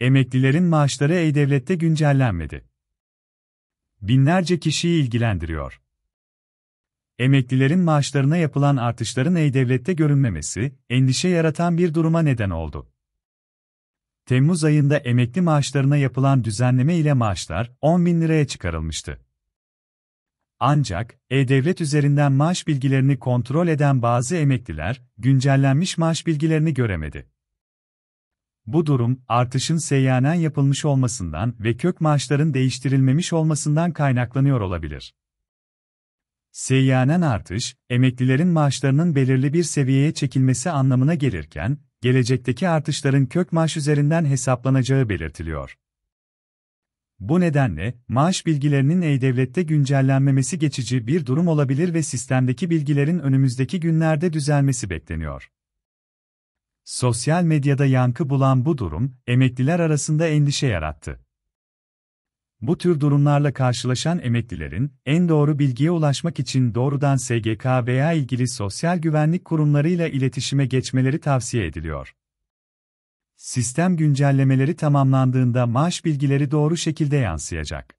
Emeklilerin maaşları E-Devlet'te güncellenmedi. Binlerce kişiyi ilgilendiriyor. Emeklilerin maaşlarına yapılan artışların E-Devlet'te görünmemesi, endişe yaratan bir duruma neden oldu. Temmuz ayında emekli maaşlarına yapılan düzenleme ile maaşlar 10 bin liraya çıkarılmıştı. Ancak, E-Devlet üzerinden maaş bilgilerini kontrol eden bazı emekliler, güncellenmiş maaş bilgilerini göremedi. Bu durum, artışın seyyanen yapılmış olmasından ve kök maaşların değiştirilmemiş olmasından kaynaklanıyor olabilir. Seyyanen artış, emeklilerin maaşlarının belirli bir seviyeye çekilmesi anlamına gelirken, gelecekteki artışların kök maaş üzerinden hesaplanacağı belirtiliyor. Bu nedenle, maaş bilgilerinin E-Devlet'te güncellenmemesi geçici bir durum olabilir ve sistemdeki bilgilerin önümüzdeki günlerde düzelmesi bekleniyor. Sosyal medyada yankı bulan bu durum, emekliler arasında endişe yarattı. Bu tür durumlarla karşılaşan emeklilerin, en doğru bilgiye ulaşmak için doğrudan SGK veya ilgili sosyal güvenlik kurumlarıyla iletişime geçmeleri tavsiye ediliyor. Sistem güncellemeleri tamamlandığında maaş bilgileri doğru şekilde yansıyacak.